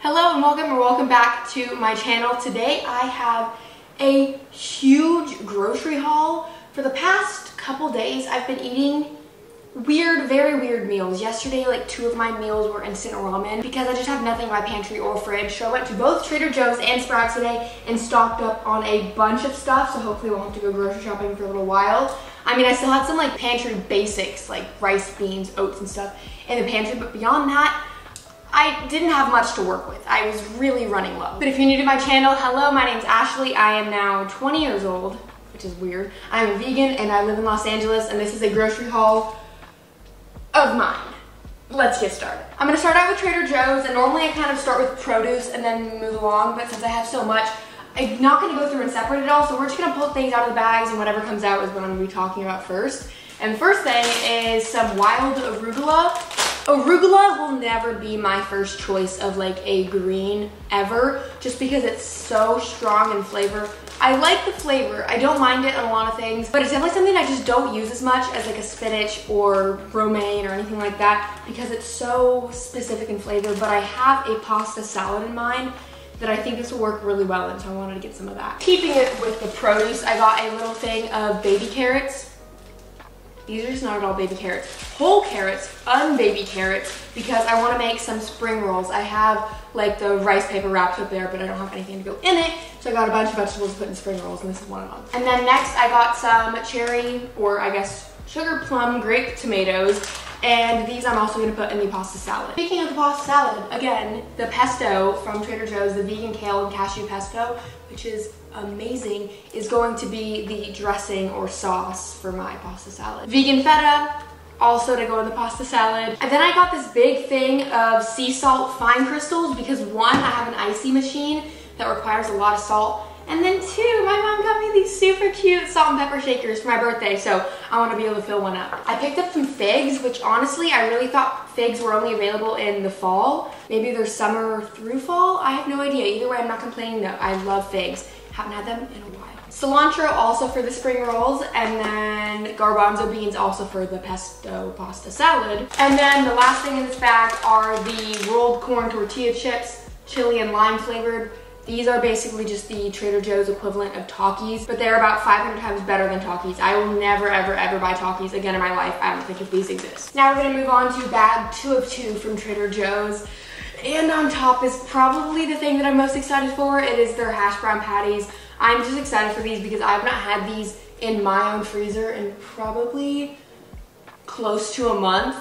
Hello and welcome or welcome back to my channel. Today I have a huge grocery haul. For the past couple days I've been eating weird, very weird meals. Yesterday like two of my meals were instant ramen because I just have nothing in my pantry or fridge. So I went to both Trader Joe's and Sprouts today and stocked up on a bunch of stuff. So hopefully we'll have to go grocery shopping for a little while. I mean, I still had some like pantry basics like rice, beans, oats and stuff in the pantry, but beyond that, I didn't have much to work with. I was really running low. But if you're new to my channel, hello, my name's Ashley. I am now 20 years old, which is weird. I'm a vegan and I live in Los Angeles and this is a grocery haul of mine. Let's get started. I'm gonna start out with Trader Joe's and normally I kind of start with produce and then move along, but since I have so much, I'm not gonna go through and separate it all, so we're just gonna pull things out of the bags and whatever comes out is what I'm gonna be talking about first. And first thing is some wild arugula. Arugula will never be my first choice of like a green ever, just because it's so strong in flavor. I like the flavor, I don't mind it on a lot of things, but it's definitely something I just don't use as much as like a spinach or romaine or anything like that because it's so specific in flavor, but I have a pasta salad in mind that I think this will work really well in, so I wanted to get some of that. Keeping it with the produce, I got a little thing of baby carrots. These are just not at all baby carrots. Whole carrots, unbaby carrots, because I want to make some spring rolls. I have like the rice paper wrapped up there, but I don't have anything to go in it. So I got a bunch of vegetables to put in spring rolls, and this is one of them. And then next I got some cherry, or I guess sugar plum grape tomatoes. And these I'm also gonna put in the pasta salad. Speaking of the pasta salad, again, the pesto from Trader Joe's, the vegan kale and cashew pesto, which is amazing, is going to be the dressing or sauce for my pasta salad. Vegan feta, also to go in the pasta salad. And then I got this big thing of sea salt fine crystals because one, I have an icy machine that requires a lot of salt and then two, my mom got me these super cute salt and pepper shakers for my birthday, so I want to be able to fill one up. I picked up some figs, which honestly, I really thought figs were only available in the fall. Maybe they're summer through fall. I have no idea. Either way, I'm not complaining though. I love figs. Haven't had them in a while. Cilantro also for the spring rolls, and then garbanzo beans also for the pesto pasta salad. And then the last thing in this bag are the rolled corn tortilla chips, chili and lime flavored. These are basically just the Trader Joe's equivalent of Takis, but they're about 500 times better than Takis. I will never, ever, ever buy Takis again in my life. I don't think if these exist. Now we're gonna move on to bag two of two from Trader Joe's. And on top is probably the thing that I'm most excited for. It is their hash brown patties. I'm just excited for these because I've not had these in my own freezer in probably close to a month,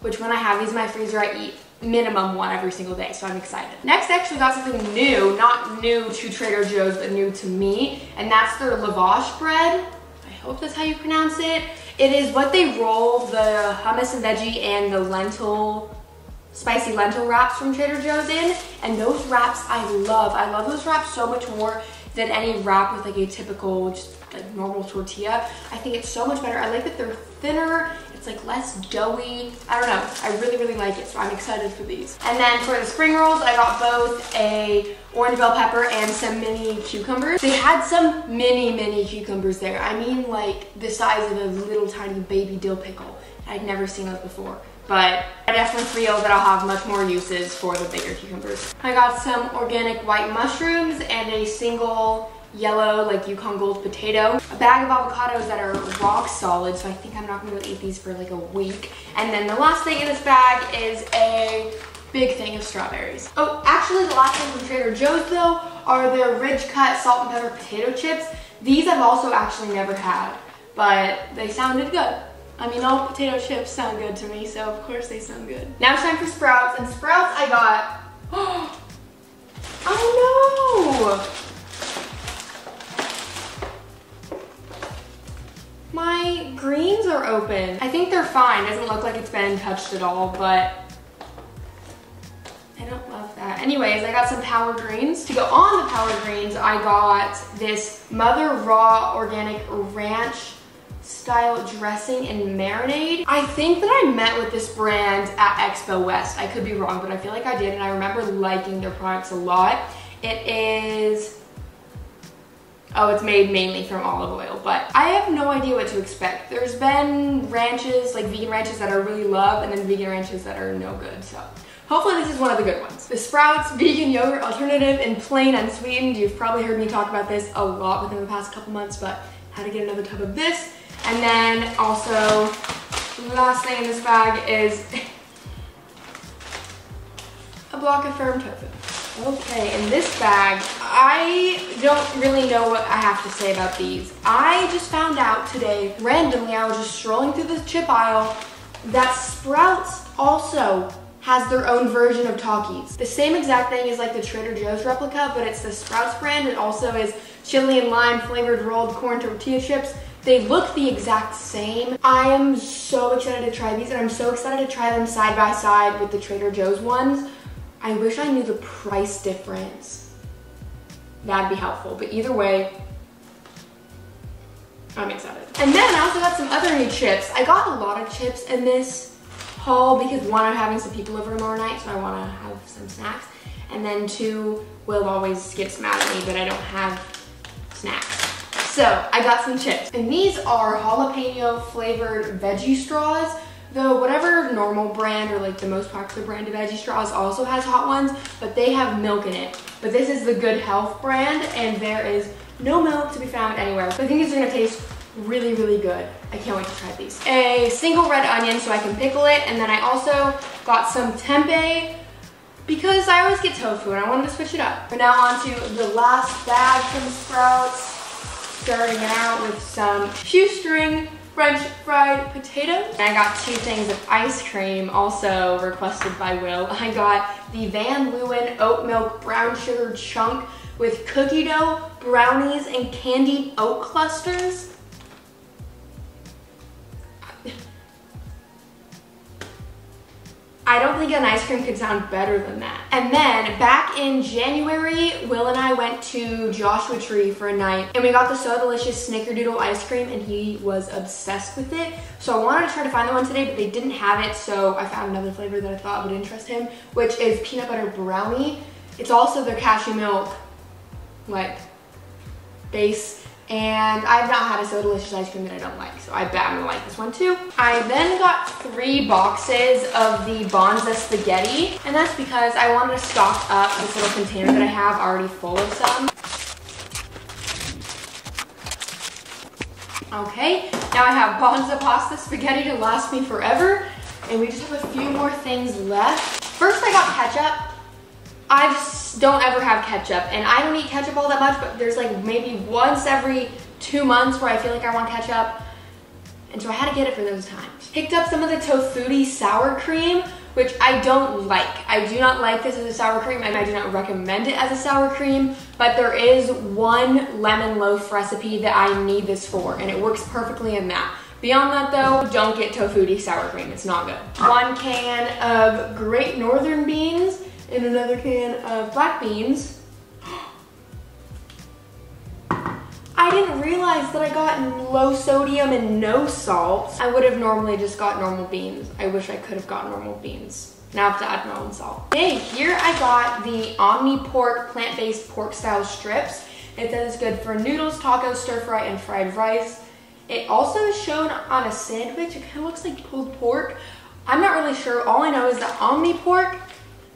which when I have these in my freezer, I eat minimum one every single day, so I'm excited. Next, I actually got something new, not new to Trader Joe's, but new to me, and that's their lavash bread. I hope that's how you pronounce it. It is what they roll the hummus and veggie and the lentil, spicy lentil wraps from Trader Joe's in, and those wraps I love. I love those wraps so much more than any wrap with like a typical, just like normal tortilla. I think it's so much better. I like that they're thinner it's like less doughy. I don't know. I really, really like it, so I'm excited for these. And then for the spring rolls, I got both a orange bell pepper and some mini cucumbers. They had some mini, mini cucumbers there. I mean like the size of a little tiny baby dill pickle. I'd never seen those before but I definitely feel that I'll have much more uses for the bigger cucumbers. I got some organic white mushrooms and a single yellow like Yukon Gold potato. A bag of avocados that are rock solid, so I think I'm not gonna eat these for like a week. And then the last thing in this bag is a big thing of strawberries. Oh, actually the last thing from Trader Joe's though are their Ridge Cut Salt and Pepper Potato Chips. These I've also actually never had, but they sounded good. I mean, all potato chips sound good to me, so of course they sound good. Now it's time for Sprouts, and Sprouts I got, oh no! My greens are open. I think they're fine. Doesn't look like it's been touched at all, but I don't love that. Anyways, I got some power greens. To go on the power greens, I got this Mother Raw Organic Ranch style dressing and marinade. I think that I met with this brand at Expo West. I could be wrong, but I feel like I did, and I remember liking their products a lot. It is Oh, it's made mainly from olive oil, but I have no idea what to expect. There's been ranches, like vegan ranches that I really love, and then vegan ranches that are no good, so Hopefully this is one of the good ones. The Sprouts Vegan Yogurt Alternative in plain unsweetened. You've probably heard me talk about this a lot within the past couple months, but had to get another tub of this. And then also, the last thing in this bag is a block of firm tofu. Okay, in this bag, I don't really know what I have to say about these. I just found out today, randomly, I was just strolling through the chip aisle, that Sprouts also has their own version of Takis. The same exact thing is like the Trader Joe's replica, but it's the Sprouts brand. It also is chili and lime flavored rolled corn tortilla chips. They look the exact same. I am so excited to try these and I'm so excited to try them side by side with the Trader Joe's ones. I wish I knew the price difference. That'd be helpful, but either way, I'm excited. And then I also got some other new chips. I got a lot of chips in this haul because one, I'm having some people over tomorrow night, so I wanna have some snacks. And then two, Will always gets mad at me that I don't have snacks. So I got some chips. And these are jalapeno flavored veggie straws. Though whatever normal brand or like the most popular brand of veggie straws also has hot ones, but they have milk in it. But this is the Good Health brand and there is no milk to be found anywhere. So I think it's gonna taste really, really good. I can't wait to try these. A single red onion so I can pickle it. And then I also got some tempeh because I always get tofu and I wanted to switch it up. We're now on to the last bag from Sprouts. Starting out with some shoestring French fried potatoes. And I got two things of ice cream, also requested by Will. I got the Van Leeuwen oat milk brown sugar chunk with cookie dough, brownies, and candied oat clusters. I don't think an ice cream could sound better than that. And then back in January, Will and I went to Joshua Tree for a night and we got the So Delicious Snickerdoodle ice cream and he was obsessed with it. So I wanted to try to find the one today, but they didn't have it. So I found another flavor that I thought would interest him, which is peanut butter brownie. It's also their cashew milk, like, base and I've not had a So Delicious ice cream that I don't like, so I bet I'm gonna like this one too. I then got three boxes of the Banza spaghetti, and that's because I wanted to stock up this little container that I have already full of some. Okay, now I have Banza pasta spaghetti to last me forever, and we just have a few more things left. First I got ketchup, I just don't ever have ketchup and I don't eat ketchup all that much, but there's like maybe once every two months where I feel like I want ketchup. And so I had to get it for those times. Picked up some of the Tofutti sour cream, which I don't like. I do not like this as a sour cream and I do not recommend it as a sour cream, but there is one lemon loaf recipe that I need this for and it works perfectly in that. Beyond that though, don't get Tofutti sour cream, it's not good. One can of Great Northern beans, and another can of black beans. I didn't realize that I got low sodium and no salt. I would have normally just got normal beans. I wish I could have got normal beans. Now I have to add my own salt. Okay, here I got the Omni Pork plant-based pork style strips. It says it's good for noodles, tacos, stir fry, and fried rice. It also is shown on a sandwich. It kind of looks like pulled pork. I'm not really sure. All I know is that Omni Pork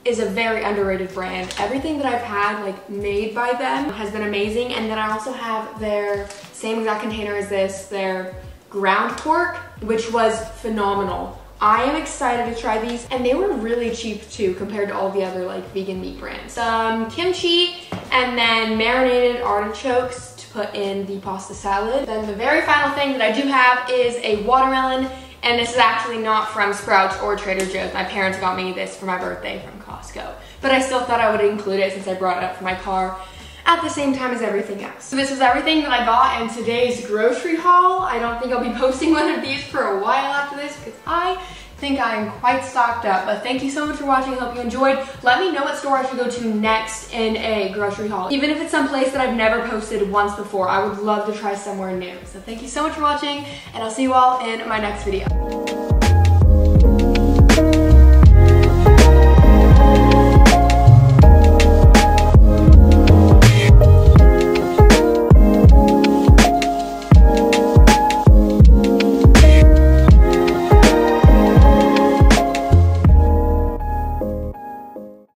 is a very underrated brand. Everything that I've had like made by them has been amazing. And then I also have their same exact container as this, their ground pork, which was phenomenal. I am excited to try these and they were really cheap too compared to all the other like vegan meat brands. Some kimchi and then marinated artichokes to put in the pasta salad. Then the very final thing that I do have is a watermelon and this is actually not from Sprouts or Trader Joe's. My parents got me this for my birthday from Costco. But I still thought I would include it since I brought it up for my car at the same time as everything else. So this is everything that I bought in today's grocery haul. I don't think I'll be posting one of these for a while after this because I think I am quite stocked up. But thank you so much for watching. Hope you enjoyed. Let me know what store I should go to next in a grocery haul. Even if it's some place that I've never posted once before, I would love to try somewhere new. So thank you so much for watching and I'll see you all in my next video.